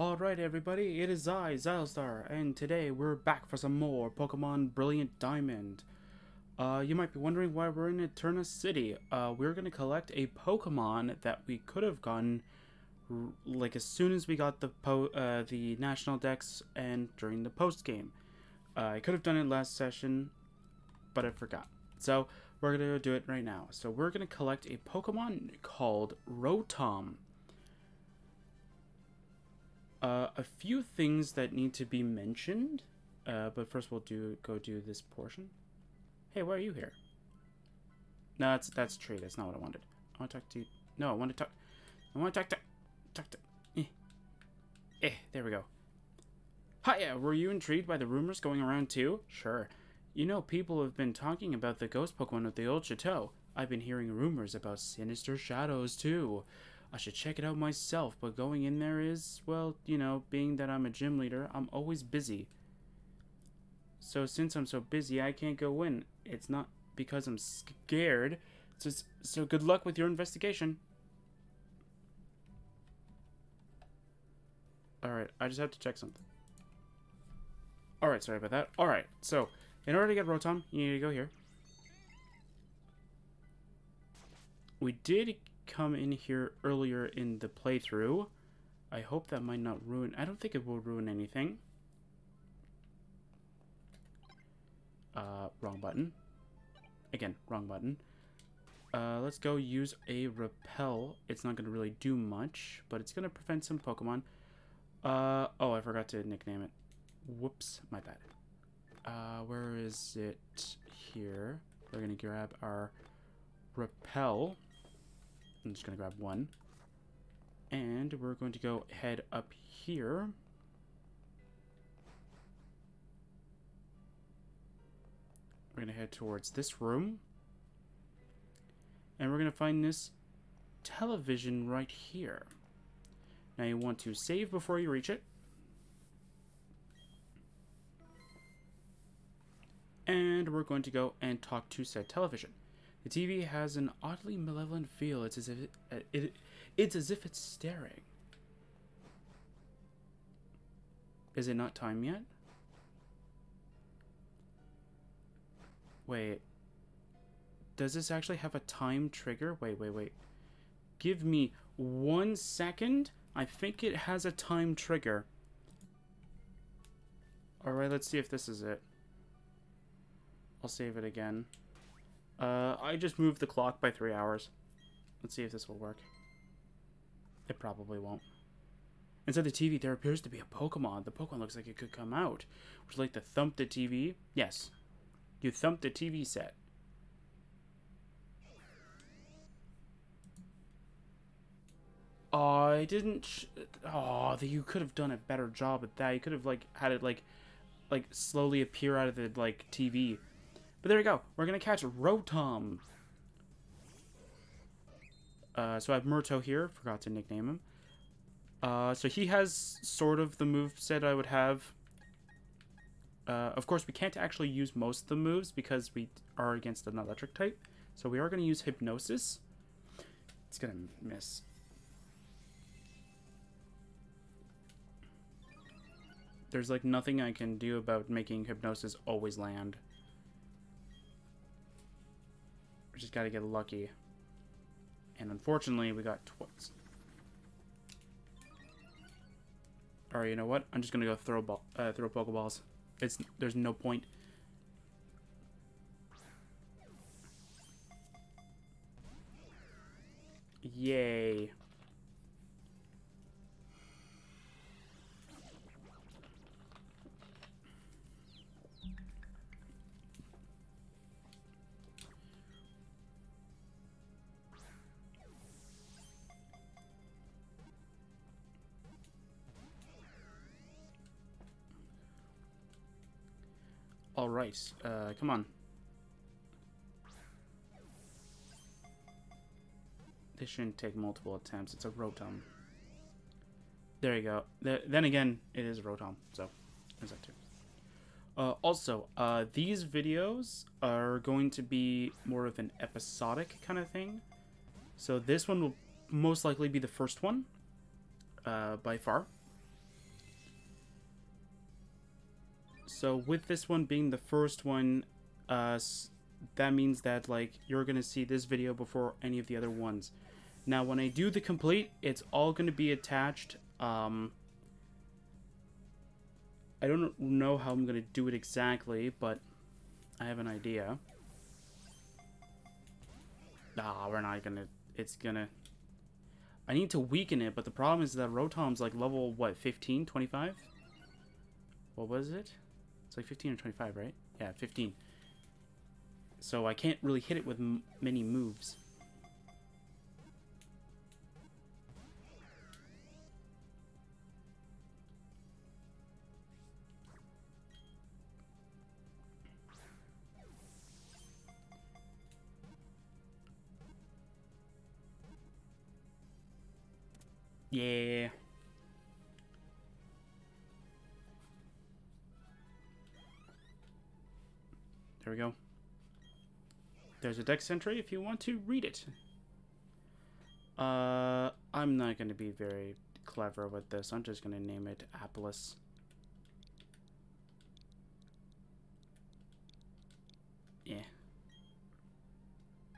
Alright everybody, it is I, Xilestar, and today we're back for some more Pokemon Brilliant Diamond. Uh, you might be wondering why we're in Eterna City. Uh, we're gonna collect a Pokemon that we could have gotten like as soon as we got the uh, the National Dex and during the post game. Uh, I could have done it last session, but I forgot. So we're gonna do it right now. So we're gonna collect a Pokemon called Rotom. Uh, a few things that need to be mentioned, uh, but first we'll do go do this portion. Hey, why are you here? No, that's that's tree. That's not what I wanted. I want to talk to you. No, I want to talk. I want to talk to talk to. Eh, eh there we go. Hiya, were you intrigued by the rumors going around too? Sure. You know, people have been talking about the ghost Pokemon of the old chateau. I've been hearing rumors about sinister shadows too. I should check it out myself, but going in there is, well, you know, being that I'm a gym leader, I'm always busy. So since I'm so busy, I can't go in. It's not because I'm scared. So, so good luck with your investigation. Alright, I just have to check something. Alright, sorry about that. Alright, so, in order to get Rotom, you need to go here. We did come in here earlier in the playthrough. I hope that might not ruin... I don't think it will ruin anything. Uh, wrong button. Again, wrong button. Uh, let's go use a repel. It's not going to really do much, but it's going to prevent some Pokemon. Uh, oh, I forgot to nickname it. Whoops, my bad. Uh, where is it? Here. We're going to grab our repel. I'm just going to grab one. And we're going to go head up here. We're going to head towards this room. And we're going to find this television right here. Now you want to save before you reach it. And we're going to go and talk to said television. The TV has an oddly malevolent feel. It's as if it, uh, it, it's as if it's staring. Is it not time yet? Wait. Does this actually have a time trigger? Wait, wait, wait. Give me one second. I think it has a time trigger. Alright, let's see if this is it. I'll save it again. Uh, I just moved the clock by three hours. Let's see if this will work. It probably won't. Inside the TV, there appears to be a Pokemon. The Pokemon looks like it could come out. Would you like to thump the TV? Yes. You thump the TV set. Oh, I didn't. oh, you could have done a better job at that. You could have like had it like, like slowly appear out of the like TV. But there we go. We're going to catch Rotom. Uh, so I have Murto here. Forgot to nickname him. Uh, so he has sort of the move set I would have. Uh, of course, we can't actually use most of the moves because we are against an electric type. So we are going to use Hypnosis. It's going to miss. There's like nothing I can do about making Hypnosis always land. Just gotta get lucky. And unfortunately, we got twice. Alright, you know what? I'm just gonna go throw ball, uh, throw Pokeballs. It's there's no point. Yay. Alright, uh, come on. This shouldn't take multiple attempts. It's a Rotom. There you go. The, then again, it is a Rotom, so there's that too. Uh, also, uh, these videos are going to be more of an episodic kind of thing. So this one will most likely be the first one, uh, by far. So with this one being the first one, uh, that means that like you're gonna see this video before any of the other ones. Now, when I do the complete, it's all gonna be attached. Um, I don't know how I'm gonna do it exactly, but I have an idea. Nah, we're not gonna. It's gonna. I need to weaken it, but the problem is that Rotom's like level, what, 15, 25? What was it? Like 15 or 25, right? Yeah, 15. So I can't really hit it with many moves. Yeah. There we go. There's a dex entry if you want to read it. Uh, I'm not going to be very clever with this. I'm just going to name it Applus. Yeah.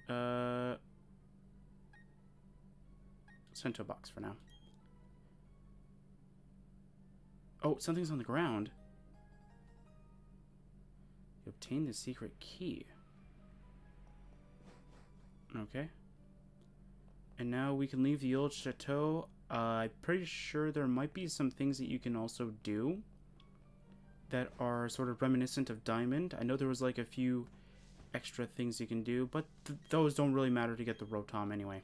Uh, send to a box for now. Oh, something's on the ground. You obtained the secret key. Okay. And now we can leave the old chateau. Uh, I'm pretty sure there might be some things that you can also do that are sort of reminiscent of Diamond. I know there was like a few extra things you can do, but th those don't really matter to get the Rotom anyway.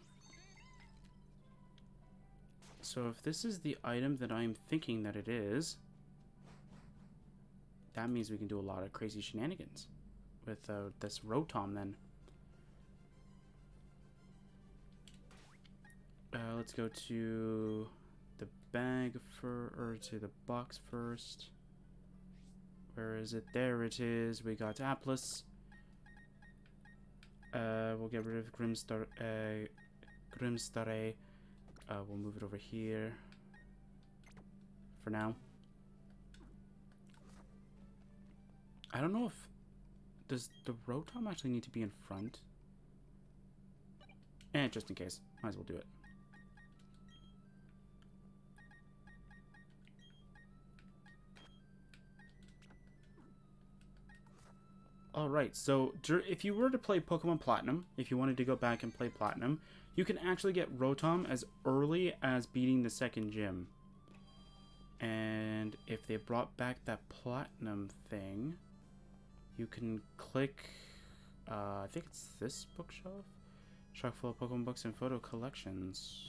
So if this is the item that I'm thinking that it is, that means we can do a lot of crazy shenanigans with uh, this Rotom then. Uh, let's go to the bag for or to the box first. Where is it? There it is. We got Applus. Uh, we'll get rid of Grimstar, uh, Grimstare. Uh, we'll move it over here for now. I don't know if does the Rotom actually need to be in front? Eh, just in case. Might as well do it. Alright, so if you were to play Pokemon Platinum, if you wanted to go back and play Platinum, you can actually get Rotom as early as beating the second gym. And if they brought back that Platinum thing, you can click, uh, I think it's this bookshelf? Chock full of Pokemon books and photo collections.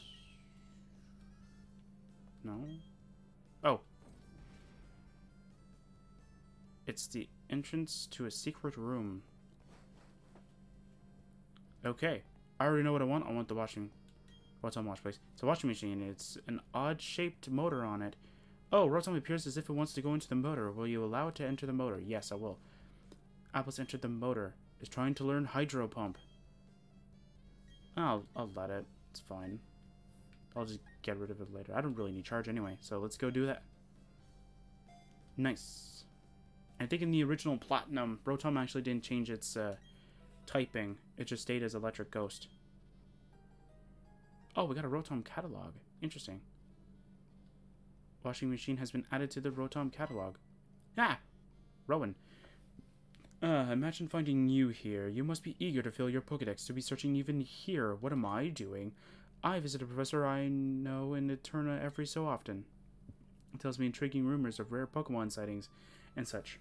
No? Oh. It's the entrance to a secret room. Okay. I already know what I want. I want the washing... What's on wash place? It's a washing machine. It's an odd-shaped motor on it. Oh, Rotom appears as if it wants to go into the motor. Will you allow it to enter the motor? Yes, I will. Apples entered the motor. Is trying to learn hydro pump. I'll, I'll let it. It's fine. I'll just get rid of it later. I don't really need charge anyway, so let's go do that. Nice. I think in the original Platinum, Rotom actually didn't change its uh, typing. It just stayed as Electric Ghost. Oh, we got a Rotom catalog. Interesting. Washing machine has been added to the Rotom catalog. Ah! Rowan. Uh, imagine finding you here. You must be eager to fill your Pokedex to be searching even here. What am I doing? I visit a professor I know in Eterna every so often. It tells me intriguing rumors of rare Pokemon sightings and such.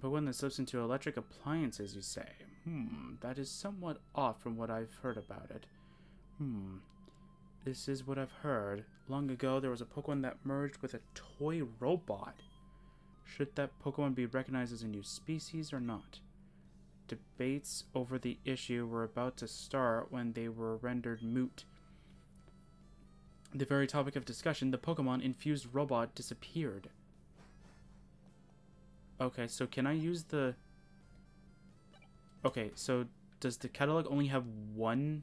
But when this slips into electric appliances, you say, hmm, that is somewhat off from what I've heard about it. Hmm, this is what I've heard. Long ago, there was a Pokemon that merged with a toy robot. Should that Pokemon be recognized as a new species or not? Debates over the issue were about to start when they were rendered moot. The very topic of discussion, the Pokemon infused robot disappeared. Okay, so can I use the... Okay, so does the catalog only have one,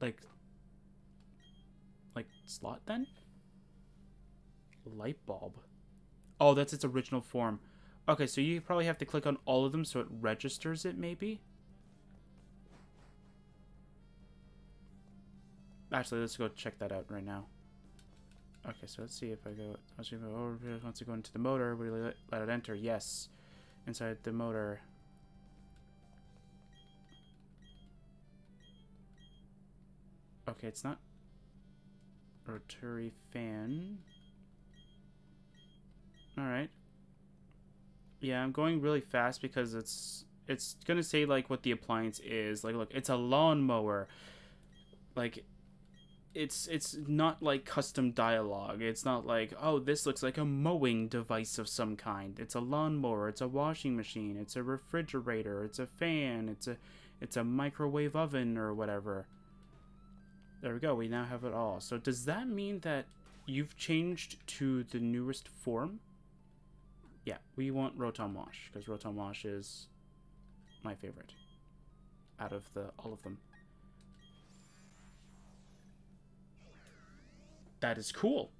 like, like, slot then? Light bulb. Oh, that's its original form. Okay, so you probably have to click on all of them so it registers it, maybe? Actually, let's go check that out right now. Okay, so let's see if I go. Over oh, wants to go into the motor. We let it enter. Yes, inside the motor. Okay, it's not rotary fan. All right. Yeah, I'm going really fast because it's it's gonna say like what the appliance is. Like, look, it's a lawnmower. Like, it's it's not like custom dialogue. It's not like, oh, this looks like a mowing device of some kind. It's a lawnmower. It's a washing machine. It's a refrigerator. It's a fan. It's a it's a microwave oven or whatever. There we go. We now have it all. So does that mean that you've changed to the newest form? Yeah, we want Rotom Wash because Rotom Wash is my favorite out of the all of them. That is cool.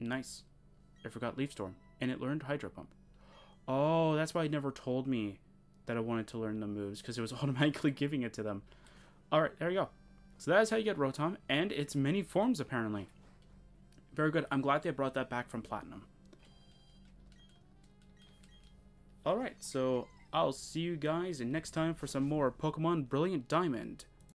Nice. I forgot Leaf Storm. And it learned Hydro Pump. Oh, that's why it never told me that I wanted to learn the moves, because it was automatically giving it to them. Alright, there you go. So that is how you get Rotom, and its many forms, apparently. Very good. I'm glad they brought that back from Platinum. Alright, so I'll see you guys in next time for some more Pokemon Brilliant Diamond.